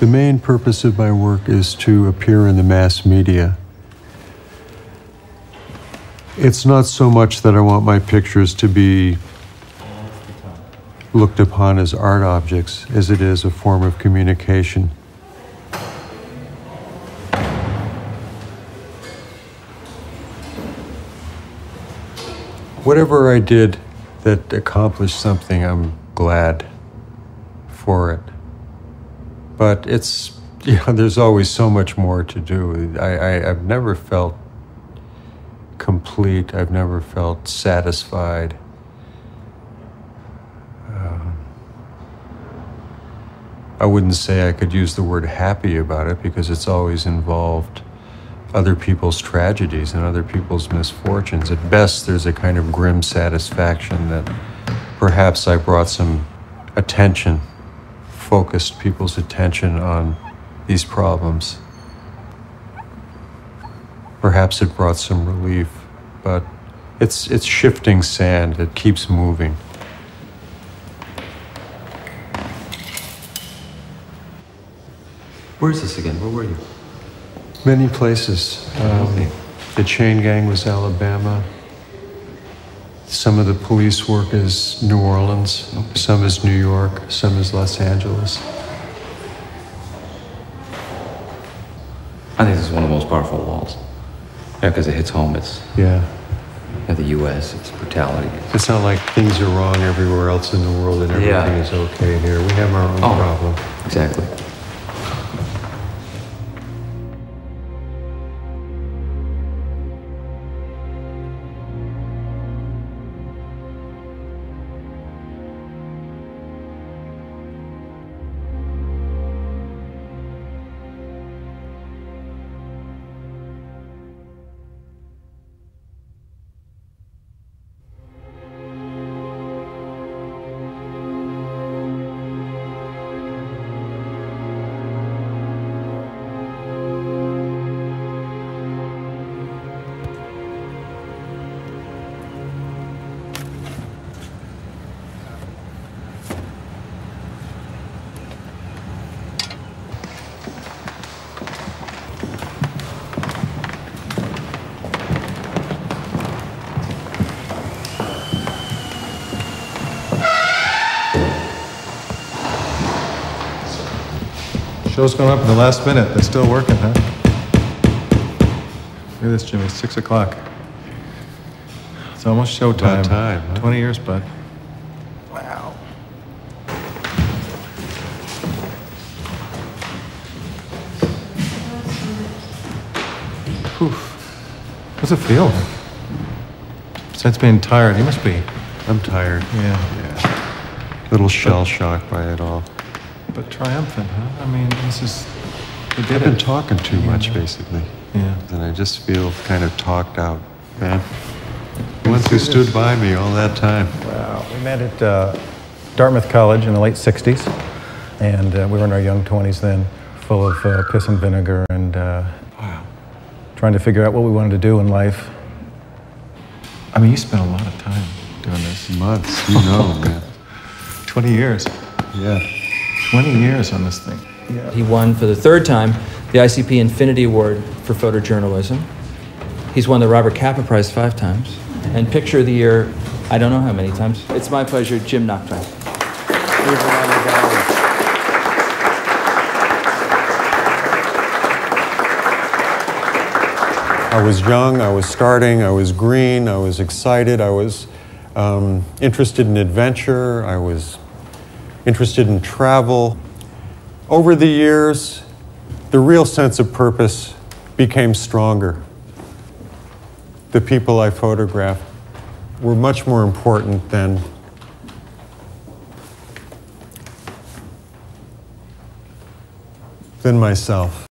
The main purpose of my work is to appear in the mass media. It's not so much that I want my pictures to be looked upon as art objects as it is a form of communication. Whatever I did that accomplished something, I'm glad for it. But it's, you know, there's always so much more to do. I, I, I've never felt complete, I've never felt satisfied. Um, I wouldn't say I could use the word happy about it because it's always involved other people's tragedies and other people's misfortunes. At best, there's a kind of grim satisfaction that perhaps I brought some attention, focused people's attention on these problems. Perhaps it brought some relief, but it's, it's shifting sand, it keeps moving. Where is this again? Where were you? Many places. Um, the chain gang was Alabama. Some of the police work is New Orleans. Some is New York. Some is Los Angeles. I think this is one of the most powerful walls. Yeah, because it hits home. It's Yeah. you know, the U.S. It's brutality. It's not like things are wrong everywhere else in the world and everything Yeah. is okay here. We have our own Oh. problem. Exactly. Show's going up in the last minute. They're still working, huh? Look at this, Jimmy. Six o'clock. It's almost showtime. About time, huh? 20 years, bud. Wow. Whew. What's it feel? like? Besides being tired, you must be. I'm tired. Yeah. Yeah. Little shell shocked by it all. But triumphant, huh? I mean, this is. You did I've been it. talking too much, basically. Yeah. And I just feel kind of talked out, man. The ones who stood by me all that time. Wow. We met at uh, Dartmouth College in the late 60s, and uh, we were in our young 20s then, full of uh, piss and vinegar and uh, Wow. trying to figure out what we wanted to do in life. I mean, you spent a lot of time doing this. Months, you know, man. 20 years. Yeah. 20 years on this thing. He won for the third time the ICP Infinity Award for photojournalism. He's won the Robert Capa Prize five times. And Picture of the Year, I don't know how many times. It's my pleasure, Jim Nachtwey. I was young, I was starting, I was green, I was excited, I was um, interested in adventure, I was interested in travel. Over the years, the real sense of purpose became stronger. The people I photographed were much more important than than myself.